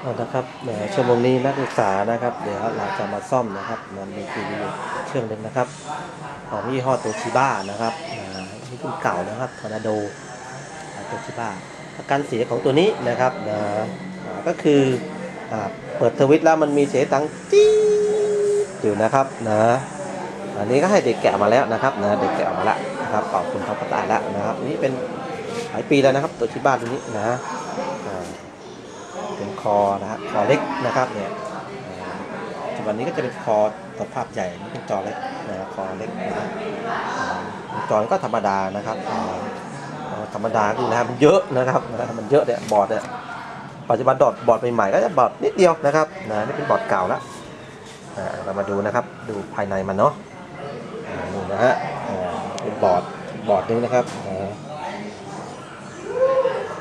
เอานะครับเอ่อชั่วโมงนี้นักศึกษานะครับ เดี๋ยวเราจะมาซ่อมนะครับมันมีทีวีอเครื่องหนึ่งนะครับ ของยี่ห้อโตชิบ้านะครับนี่รุ่นเก่านะครับทอร์นาโดโตชิบ้าอาการเสียของตัวนี้นะครับนะก็คืออเปิดสวิตช์แล้วมันมีเสียงดังจี๊อยู่นะครับนะอันนี้ก็ให้เด็กแกะมาแล้วนะครับนะเด็กแกะมาแล้วนะครับขอบคุณเขาประตายแล้วนะครับนี่เป็นหลายปีแล้วนะครับโตชิบ้าตัวนี้นะอ่า คอนะฮะคอเล็กนะครับเนี่ยจุบันนี้ก็จะเป็นคอตัวภาพใหญ่นี่เป็นจอเล็กนะคอเล็กนะฮะจอก็ธรรมดานะครับธรรมดาคือนะมันเยอะนะครับนะมันเยอะเนี่ยบอร์ดเนี่ยปัจจุบันดอทบอร์ดใหม่ๆก็จะบอร์ดนิดเดียวนะครับนะนี่เป็นบอร์ดเก่าแล้วเรามาดูนะครับดูภายในมันเนาะนี่นะฮะอ่าเป็นบอร์ดบอร์ดนึงนะครับอ่า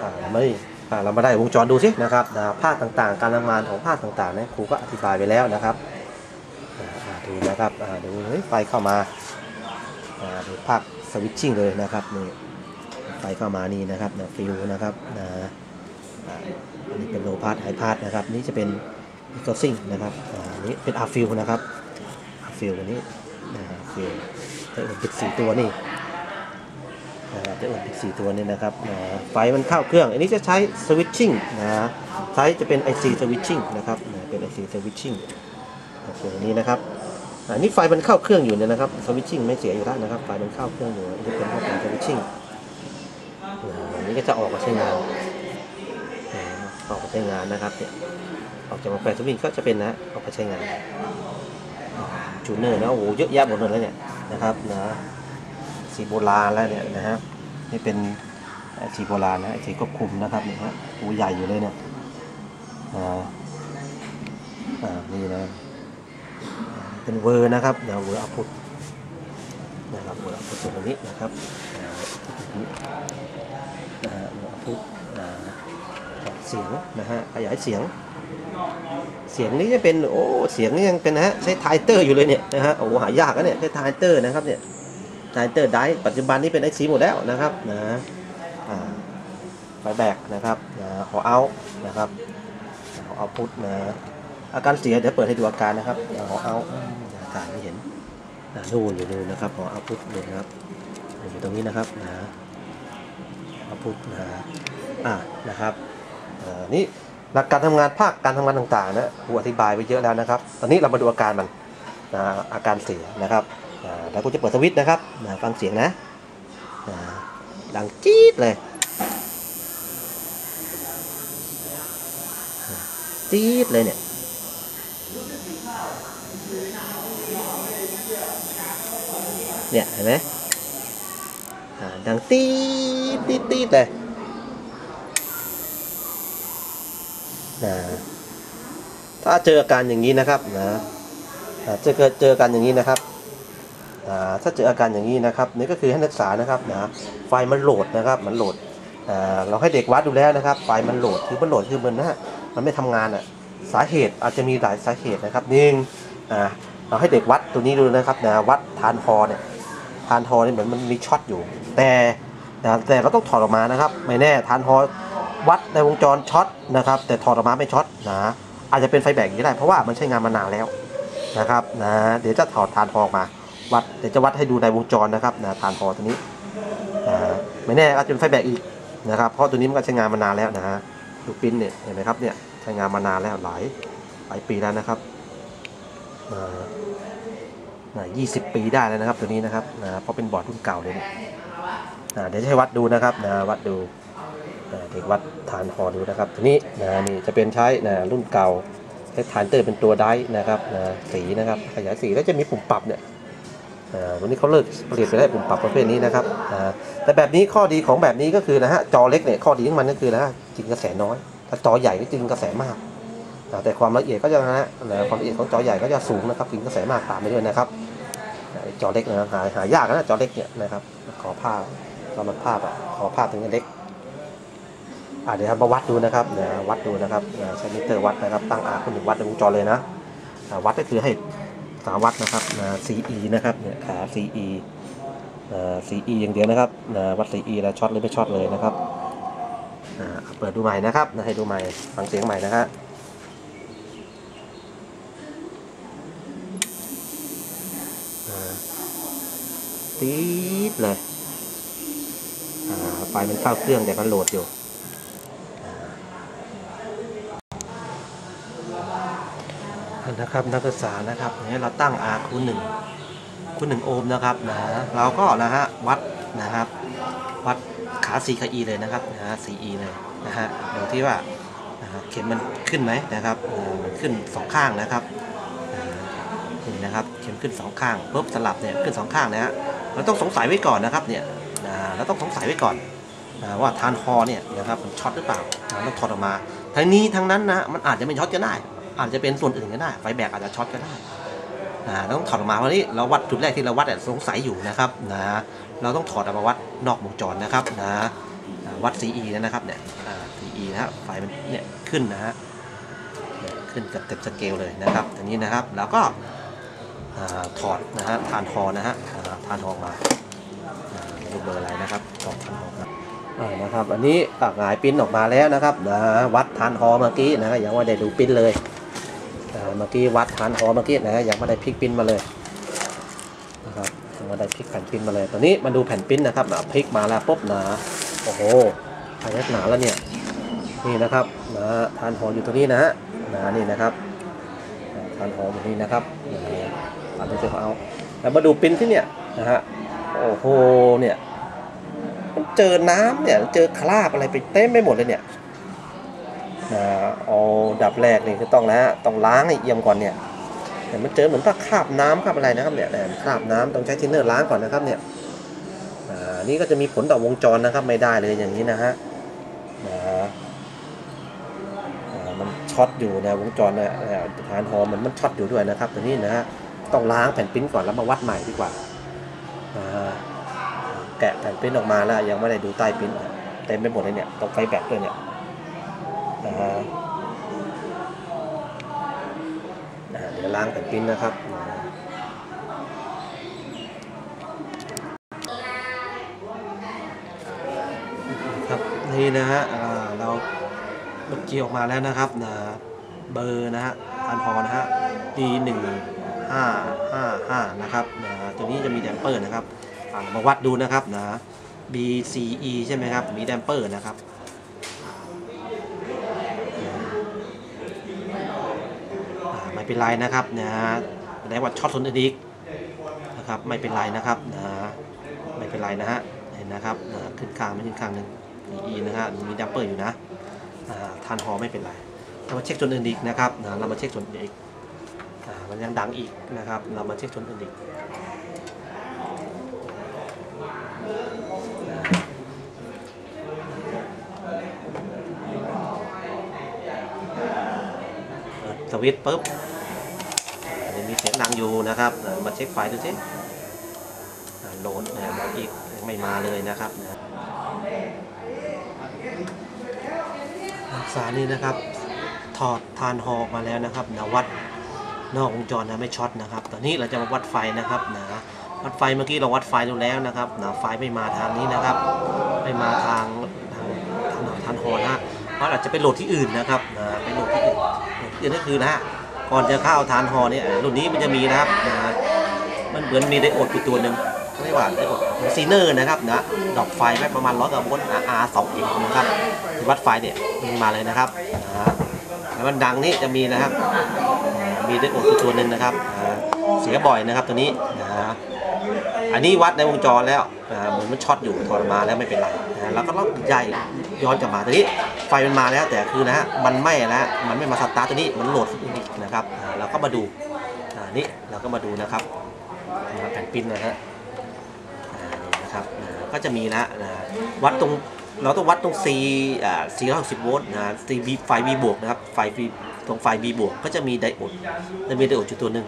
อ่าไม่ เรามาไล่วงจรดูสินะครับนะภาคต่างๆ การทำงานของภาคต่างๆเนี่ยครูก็อธิบายไปแล้วนะครับดูนะครับดูเฮ้ยไฟเข้ามาดูภาค switching เลยนะครับนี่ไฟเข้ามานี่นะครับนะฟิวส์นะครับนะอันนี้เป็น low pass high pass นะครับนี่จะเป็น degaussing นะครับอันนี้เป็นอาฟิลนะครับอาฟิลอันนี้นะฟิลได้ติดสี่ตัวนี่ นะครับจะอุ่นอีกสี่ตัวนี้นะครับนะไฟมันเข้าเครื่อง อันนี้จะใช้สวิตชิ่งนะใช้จะเป็น IC สวิตชิ่งนะครับนะเป็น IC สวิตชิ่งตัวนี้นะครับอันนี้ไฟมันเข้าเครื่องอยู่เนี่ยนะครับสวิตชิ่งไม่เสียอยู่แล้วนะครับไฟมันเข้าเครื่องอยู่อันนี้เป็นพวกของสวิตชิ่งอันนี้ก็จะออกมาใช้งานนะออกมาใช้งานนะครับเนี่ยออกจากมาแปลสวิตช์ก็จะเป็นนะออกมาใช้งานจูเนอร์นะโอ้โหเยอะแยะหมดเลยเนี่ยนะครับนะ สีโบราณแล้วเนี่ยนะฮะนี่เป็นสีโบราณนะสีควบคุมนะครับเนี่ยฮะตัวใหญ่อยู่เลยเนี่ยอ่าอ่านี่นะเป็นเวอร์นะครับเดี๋ยวเวอร์อัพพุทนะครับเวอร์อัพพุทตรงนี้นะครับอ่านี่นะฮะเวอร์อัพพุทเสียงนะฮะขยายเสียง เสียงนี้จะเป็นโอ้เสียงนี่ยังเป็นนะฮะใช้ไทเตอร์อยู่เลยเนี่ยนะฮะโอ้หายากนะเนี่ยใช้ไทเตอร์นะครับเนี่ย ไทเตอร์ไดปัจจุบันนี้เป็นไอซีหมดแล้วนะครับนะไฟแบกนะครับนะขอเอานะครับขอเอาพุทนะอาการเสียเดี๋ยวเปิดให้ดูอาการนะครับขอเอาอาการไม่เห็นนะนู่นอยู่นู่นนะครับขอเอาพุทดูนะครับอยู่ตรงนี้นะครับนะเอาพุทนะอ่านะครับนี่หลักการทำงานภาคการทำงานต่างๆนะครูอธิบายไปเยอะแล้วนะครับ ตอนนี้เรามาดูอาการมันนะอาการเสียนะครับ แล้วกูจะเปิดสวิตช์นะครับฟังเสียงนะดังจี๊ดเลยจี๊ดเลยเนี่ยเนี่ยเห็นไหมดังตีดตีดตีดเลยนะถ้าเจออาการอย่างนี้นะครับนะเจอเจอการอย่างนี้นะครับ ถ้าเจออาการอย่างนี้นะครับนี่ก็คือให้นักศึกษานะครับนะไฟมันโหลดนะครับมันโหลดเราให้เด็กวัดดูแล้วนะครับ ไฟมัน load คือมัน load คือมันนะมันไม่ทำงานอะสาเหตุอาจจะมีหลายสาเหตุนะครับหนึ่งเราให้เด็กวัดตัวนี้ดูนะครับนะวัด tran hor เนี่ย tran hor เนี่ยเหมือนมันมีช็อตอยู่ แต่แต่เราต้องถอดออกมานะครับ ไม่แน่ tran hor วัดในวงจรช็อตนะครับ แต่ถอดออกมาไม่ช็อตนะอาจจะเป็น flyback อย่างนี้ได้เพราะว่ามันใช้งานมานานแล้วนะครับนะเดี๋ยวจะถอด tran hor ออกมา วัดเดี๋ยวจะวัดให้ดูในวงจรนะครับนะ tran hor ตัวนี้ไม่แน่อาจจะเป็น flyback อีกนะครับ เพราะตัวนี้มันก็ใช้งานมานานแล้วนะฮะดูปริ้นเนี่ยเห็นไหมครับเนี่ยใช้งานมานานแล้วหลายหลายปีแล้วนะครับอ่ายี่สิบปีได้แล้วนะครับตัวนี้นะครับนะเพราะเป็นบอร์ดรุ่นเก่าเลยเนี่ยเดี๋ยวจะให้วัดดูนะครับนะวัดดูเด็กวัด tran hor ดูนะครับตัวนี้นะนี่จะเป็นใช้นะรุ่นเก่าใช้ทรานซิสเตอร์เป็นตัว drive นะครับนะสีนะครับขยายสีแล้วจะมีปุ่มปรับเนี่ย วันนี้เขาเลิกผลิตไปได้ปุ่มปรับประเภทนี้นะครับแต่แบบนี้ข้อดีของแบบนี้ก็คือนะฮะจอเล็กเนี่ยข้อดีของมันก็คือนะฮะจริงกระแสน้อยถ้าจอใหญ่ก็จริงกระแสมาก แต่ความละเอียดก็จะนะฮะความละเอียดของจอใหญ่ก็จะสูงนะครับจริงกระแสมากตามไปด้วยนะครับจอเล็กนะหาหายากนะจอเล็กเนี่ยนะครับขอภาพตอนมันภาพอะขอภาพถึงจะเล็กอ่าเดี๋ยวมาวัดดูนะครับนะวัดดูนะครับใช้มิเตอร์วัดนะครับตั้งอาคุณหนึ่งวัดในวงจรเลยนะวัดก็คือให้ สาวัตนะครับนะ CE นะครับเนี่ยขา CE CE อย่างเดียวนะครับนะวัด CE แล้วช็อตหรือไม่ช็อตเลยนะครับอ่เปิดดูใหม่นะครับนะให้ดูใหม่ฟังเสียงใหม่นะครับตี๊ดเลยไฟมันเข้าเครื่องแต่มันโหลดอยู่ นะครับนักศึกษานะครับเนี่ยเราตั้ง R คูณหนึ่งคูณหนึ่งโอห์มนะครับนะเราก็นะฮะวัดนะครับ วัดขา C กับ E เลยนะครับนะฮะ CE เลยนะฮะดี๋ยวที่ว่าเข็มมันขึ้นไหมนะครับมันขึ้นสองข้างนะครับนี่นะครับเข็มขึ้นสองข้างปุ๊บสลับเนี่ยขึ้นสองข้างนะฮะเราต้องสงสัยไว้ก่อนนะครับเนี่ยนะเราต้องสงสัยไว้ก่อนว่าทานคอเนี่ยนะครับมันช็อตหรือเปล่าต้องถอดออกมาทั้งนี้ทั้งนั้นนะมันอาจจะไม่ช็อตก็ได้ อาจจะเป็นส่วนอื่นก็ได้ ไฟแบกอาจจะช็อตก็ได้นะต้องถอดออกมาเพราะนี้เราวัดจุดแรกที่เราวัดสงสัยอยู่นะครับนะเราต้องถอดออกมาวัดนอกวงจรนะครับนะวัด CE นะครับเนี่ย CE นะฮะไฟมันเนี่ยขึ้นนะฮะขึ้นกับเต็มสเกลเลยนะครับอันนี้นะครับแล้วก็ถอดนะฮะทานทอนะฮะอ่าทานทองมารูปเบอร์อะไรนะครับถอดทานทองมานะครับ อันนี้หงายปิ้นออกมาแล้วนะครับนะวัดฐานหอเมื่อกี้นะยังไม่ได้ดูปิ้นเลย เมื่อกี้วัดฐานหอเมื่อกี้นะยังไม่ได้พลิกปิ้นมาเลยนะครับยังไม่ได้พลิกแผ่นปิ้นมาเลยตอนนี้มาดูแผ่นปิ้นนะครับนะพลิกมาแล้วปุ๊บนะโอ้โหพยักหนาแล้วเนี่ยนี่นะครับนะฐานหออยู่ตรงนี้นะฮะนะนี่นะครับฐานหออยู่นี่นะครับนะอันนี้จะเอาแล้วมาดูปิ้นที่เนี่ยนะฮะโอ้โหเนี่ยมันเจอน้ำเนี่ยเจอคราบอะไรไปเต็มไปหมดเลยเนี่ย เอาดับแรกนี่คือต้องนะฮะต้องล้างให้เอี่ยมก่อนเนี่ยแต่มันเจอเหมือนว่าคราบน้ำคราบอะไรนะครับเนี่ยคราบน้ำต้องใช้ทินเนอร์ล้างก่อนนะครับเนี่ยนี่ก็จะมีผลต่อวงจรนะครับไม่ได้เลยอย่างนี้นะฮะมันช็อตอยู่นะวงจรเนี่ย tran hor มันมันช็อตอยู่ด้วยนะครับตัวนี้นะฮะต้องล้างแผ่นปริ้นก่อนแล้วมาวัดใหม่ดีกว่าแกะแผ่นปริ้นออกมาแล้วยังไม่ได้ดูใต้ปริ้นเต็มไปหมดเลยเนี่ยตรงไฟแบตด้วยเนี่ย นะฮะเดี๋ยวล้างแผ่นปริ้นนะครับครับนี่นะฮะเราเมื่อกี้ออกมาแล้วนะครับนะเบอร์นะฮะพันฮอนะฮะ D หนึ่งห้าห้าห้านะครับนะตัวนี้จะมี damper นะครับมาวัดดูนะครับนะ BCE ใช่ไหมครับ มี damper นะครับอ่าไม่ เป็นไรนะครับนะแสดงว่าช็อตส่วนอื่นอีกนะครับไม่เป็นไรนะครับนะไม่เป็นไรนะฮะเห็นนะครับนะขึ้นข้างไม่ขึ้นข้างหนึ่ง BE นะฮะมีแดมเปอร์อยู่นะทานฮอไม่เป็นไรเรามาเช็คส่วนอื่นอีกนะครับนะเรามาเช็คส่วนอื่นอีกมันยังดังอีกนะครับ เรามาเช็คส่วนอื่นอีกสวิตช์ปุ๊บ เสียงดังอยู่นะครับ มาเช็คไฟดูสิโหลดเนี่ยบอกอีกไม่มาเลยนะครับสายนี้นะครับ ถอดทานฮอกมาแล้วนะครับนะวัดนอกวงจรนะไม่ช็อตนะครับ ตอนนี้เราจะมาวัดไฟนะครับนะวัดไฟเมื่อกี้เราวัดไฟดูแล้วนะครับนะไฟไม่มาทางนี้นะครับ ไม่มาทางทางทางทานฮอนะมันอาจจะไปโหลดที่อื่นนะครับนะไปโหลดที่อื่นload ที่อื่นก็คือนะ ก่อนจะเข้า tran hor เนี่ยรุ่นนี้มันจะมีนะครับนะมันเหมือนมีไดโอดอยู่ตัวหนึ่งเรียกว่าไดโอด Zener นะครับนะล็อกไฟไว้ประมาณร้อยกว่าโวลต์ R 2 M นะครับวัดไฟเนี่ยมันมาเลยนะครับนะแล้วมันดังนี่จะมีนะครับ มีไดโอดอยู่ตัวหนึ่งนะครับเสียบ่อยนะครับตัวนี้นะอันนี้วัดในวงจรแล้วนะเหมือนมันช็อตอยู่ถอดออกมาแล้วไม่เป็นไรนะแล้วก็รอบใหญ่ย้อนกลับมาตัวนี้ ไฟมันมาแล้วแต่คือนะฮะมันไม่แล้วมันไม่มาสตาร์ทตัวนี้มัน load นะครับเราก็มาดูนี่เราก็มาดูนะครับแผ่นปริ้นนะฮะนี่นะครับก็จะมีนะวัดตรงเราต้องวัดตรง C อ่า460โวลต์นะ C ไฟ B บวกนะครับไฟ B ตรงไฟ B บวกก็จะมีไดโอดจะมีไดโอดอยู่ตัวหนึ่ง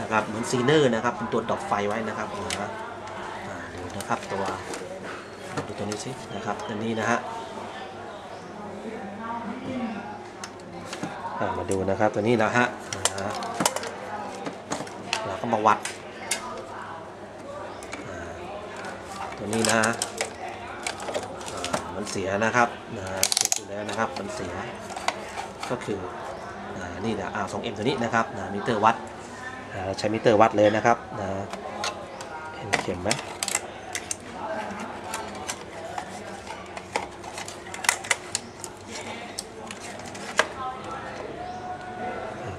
นะครับเหมือน Zener นะครับเป็นตัวล็อกไฟไว้นะครับนะดูนะครับตัวดูตัวนี้สินะครับตัวนี้นะฮะ อ่า มาดูนะครับตัวนี้แล้วฮะเราก็มาวัดตัวนี้นะอ่ามันเสียนะครับนะเช็คดูแล้วนะครับมันเสียก็คืออนี่นะอ่าสองเอ็มตัวนี้นะครับนะมิเตอร์วัดเราใช้มิเตอร์วัดเลยนะครับนะเห็นเข็มไหม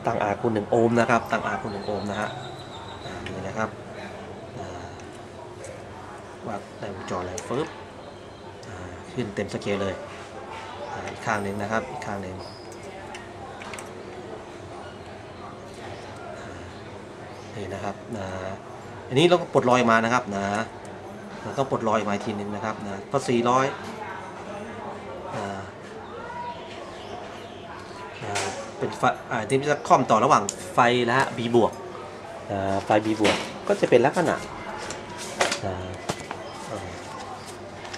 ตั้งอาคูณหนึ่งโอห์มนะครับตั้งอาคูณหนึ่งโอห์มนะฮะนี่นะครับอ่าวัดในวงจรเลยฟึบขึ้นเต็มสเกลเลยอีกข้างหนึ่งนะครับอีกข้างหนึ่งนี่นะครับนะอันนี้เราก็ปลดลอยมานะครับนะเราต้องปลดลอยมาทีนึงนะครับนะเพราะ400อ่า อ่า เป็นไฟอ่าที่จะค่อมต่อระหว่างไฟและ B บวกไฟ B บวกก็จะเป็นลักษณะ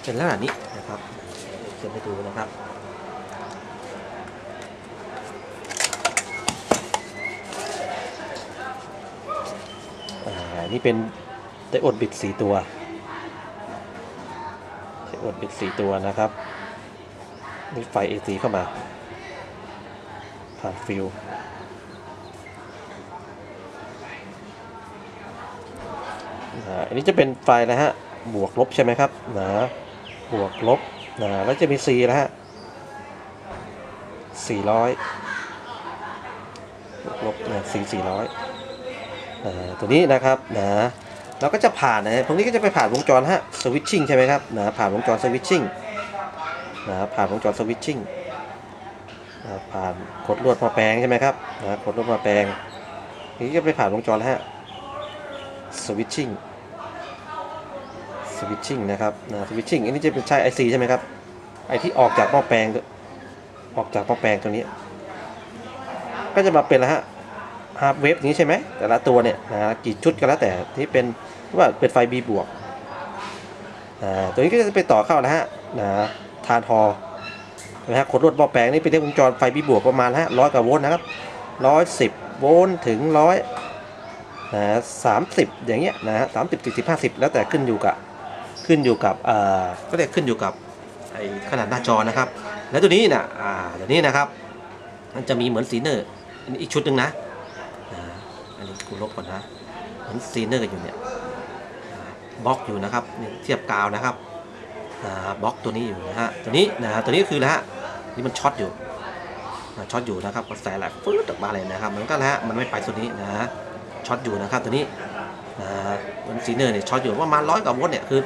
เป็นลักษณะนี้นะครับเดี๋ยวไปดูนะครับนี่เป็นไดโอดบิดสีตัวไดโอดบิดสีตัวนะครับนี่ไฟ AC เข้ามา ผ่านฟิลอันนี้จะเป็นไฟนะฮะ บวกลบใช่ไหมครับนะบวกลบนะแล้วจะมี C นะฮะ400บวกลบนะ C 400นะตัวนี้นะครับนะเราก็จะผ่านนะตรงนี้ก็จะไปผ่านวงจรฮะสวิตชิ่งใช่ไหมครับนะผ่านวงจรสวิตชิ่งนะผ่านวงจรสวิตชิ่งนะครับ ผ่านกดลวดมาแปลงใช่ไหมครับนะกดลวดมาแปลงนี้ก็ไปผ่านวงจรแล้วฮะสวิตชิ่งสวิตชิ่งนะครับนะสวิตชิ่งอันนี้จะเป็นใช้ IC ใช่ไหมครับไอที่ออกจากหม้อแปลงออกจากหม้อแปลงตัวนี้ ก็จะมาเป็นแล้วฮะ half wave นี้ใช่ไหมแต่ละตัวเนี่ยนะกี่ชุดก็แล้วแต่ที่เป็นว่าเป็นไฟ B บวกอ่าตัวนี้ก็จะไปต่อเข้าแล้วฮะนะ tran hor นะฮะขดลวดหม้อแปลงนี่เป็นเลขวงจรไฟ B บวกประมาณฮะร้อยกว่าโวลต์นะครับร้อยสิบโวลต์ถึงร้อยนะสามสิบอย่างเงี้ยนะฮะสามสิบสี่สิบห้าสิบแล้วแต่ขึ้นอยู่กับขึ้นอยู่กับเอ่อก็เรียกขึ้นอยู่กับไอขนาดหน้าจอนะครับ แล้วตัวนี้นะอ่าเดี๋ยวนี้นะครับ มันจะมีเหมือนซีเนอร์อันอีกชุดหนึ่งนะอันนี้กูลบก่อนนะเหมือนซีเนอร์อยู่เนี่ยบล็อกอยู่นะครับเทียบกาวนะครับ บล็อกตัวนี้อยู่นะฮะตัวนี้นะฮะตัวนี้คือนะฮะนี่มันช็อตอยู่ช็อตอยู่นะครับกระแสไหลฟืดออกมาเลยนะครับ มันก็นะฮะมันไม่ไปตัวนี้นะฮะช็อตอยู่นะครับตัวนี้นะฮะมัน Zener เนี่ยช็อตอยู่ประมาณร้อยกว่าโวลต์เนี่ยคือ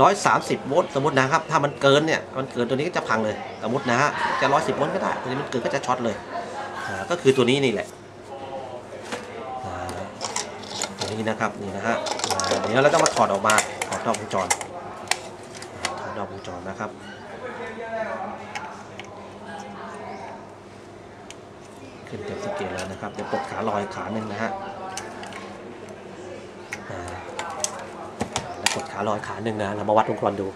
ร้อยสามสิบโวลต์สมมตินะครับ ถ้ามันเกินเนี่ยมันเกินตัวนี้ก็จะพังเลยสมมตินะฮะจะร้อยสิบโวลต์ก็ได้ตัวนี้มันเกินก็จะช็อตเลยก็คือตัวนี้นี่แหละตัวนี้นะครับนี่นะฮะเดี๋ยวเราต้องมาถอดออกมาถอดนอกวงจร นอกวงจรนะครับขึ้นเต็มสเกลแล้วนะครับเดี๋ยวปลดขาลอยขาหนึ่งนะฮะอ่าแล้วปลดขาลอยขาหนึ่งนะเรามาวัดวงจรดู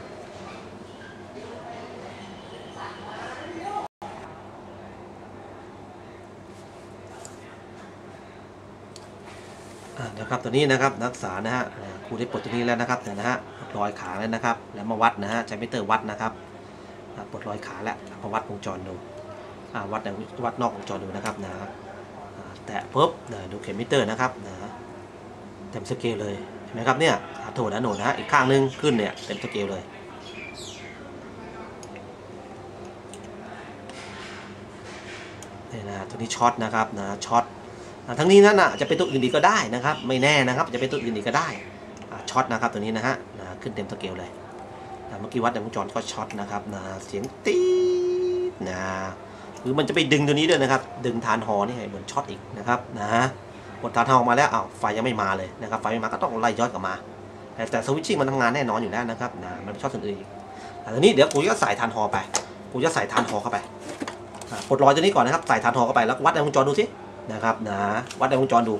นะครับตัวนี้นะครับนักศึกษานะฮะครูได้ปลดตัวนี้แล้วนะครับเนี่ยนะฮะรอยขาแล้วนะครับ แล้วมาวัดนะฮะใช้มิเตอร์วัดนะครับปลดลอยขาแล้วมาวัดวงจรดูวัดในวัดนอกวงจรดูนะครับนะอ่าแตะปุ๊บดูเข็มมิเตอร์นะครับนะเต็มสเกลเลยเห็นไหมครับเนี่ยโถนะโหนนะฮะอีกข้างนึงขึ้นเนี่ยเต็มสเกลเลยเนี่ยนะตัวนี้ช็อตนะครับนะช็อต ทั้งนี้นั่นอะจะเป็นตัวอื่นอีก็ได้นะครับ ไม่แน่นะครับ จะเป็นตัวอื่นอีก็ได้ช็อตนะครับตัวนี้นะฮะขึ้นเต็มสเกลเลยเมื่อกี้วัดในวงจรก็ช็อตนะครับนะเสียงตีดนะคือมันจะไปดึงตัวนี้ด้วยนะครับ ดึง tran hor นี่เหมือนช็อตอีกนะครับนะฮะปลด tran hor ออกมาแล้วอ้าวไฟยังไม่มาเลยนะครับไฟไม่มาก็ต้องไล่ย้อนกลับมา แต่ switching มันทำงานแน่นอนอยู่แล้วนะครับนะมันช็อตส่วนอื่นอีกอ่ทีนี้เดี๋ยวกูจะใส่ฐานหอไปกูจะใส่ฐานหอเข้าไปปลดรอยตัวนี้ก่อนนะครับใส่ tran hor เข้าไปแล้ววัดในวงจรดูสิ นะครับนะวัดในวงจรดู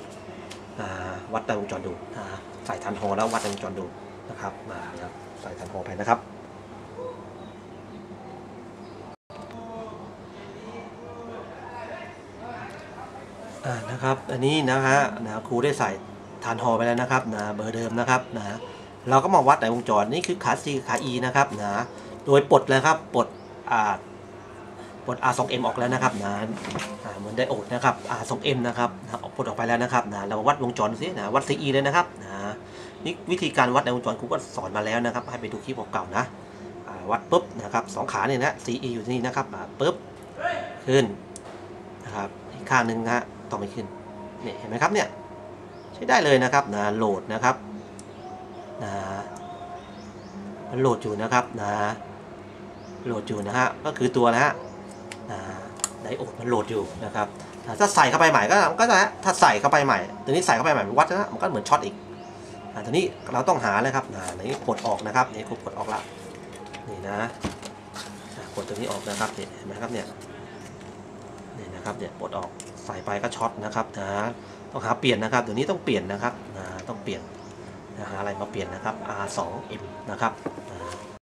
วัดในวงจรดูอ่าใส่ทันโฮแล้ววัดในวงจรดูนะครับมาครับใส่ทันโฮไปนะครับนะครับอันนี้นะฮะนะครูได้ใส่ทานฮอไปแล้วนะครับนะเบอร์เดิมนะครับนะเราก็มาวัดในวงจรนี่คือขา C ขา E นะครับนะโดยปลดเลยครับปลดอ่า ปลด R2M ออกแล้วนะครับนะเหมือนไดโอดนะครับ R2M นะครับออกผลออกไปแล้วนะครับนะเรามาวัดวงจรดูสินะวัด CE เลยนะครับนะนี่วิธีการวัดในวงจรครูก็สอนมาแล้วนะครับ ให้ไปดูคลิปเก่าๆนะวัดปุ๊บนะครับสองขาเนี่ยนะ CE อยู่ที่นี่นะครับปุ๊บขึ้นนะครับอีกข้างหนึ่งนะฮะต้องไม่ขึ้นเนี่ยเห็นไหมครับเนี่ยใช้ได้เลยนะครับนะโหลดนะครับนะมันโหลดอยู่นะครับนะload อยู่นะฮะก็คือตัวนะฮะ ไดโอดมัน load อยู่นะครับถ้าใส่เข้าไปใหม่ก็ก็จะถ้าใส่เข้าไปใหม่ตัวนี้ใส่เข้าไปใหม่มันวัดนะมันก็เหมือนช็อตอีกอ่าตัวนี้เราต้องหาเลยครับนะนี่ปลดออกนะครับนี่ปลดออกละนี่นะอ่าปลดตัวนี้ออกนะครับนี่เห็นไหมครับเนี่ยนี่นะครับเนี่ยปลดออกใส่ไปก็ช็อตนะครับนะต้องหาเปลี่ยนนะครับเดี๋ยวนี้ต้องเปลี่ยนนะครับนะต้องเปลี่ยนหาอะไรมาเปลี่ยนนะครับ R2M นะครับ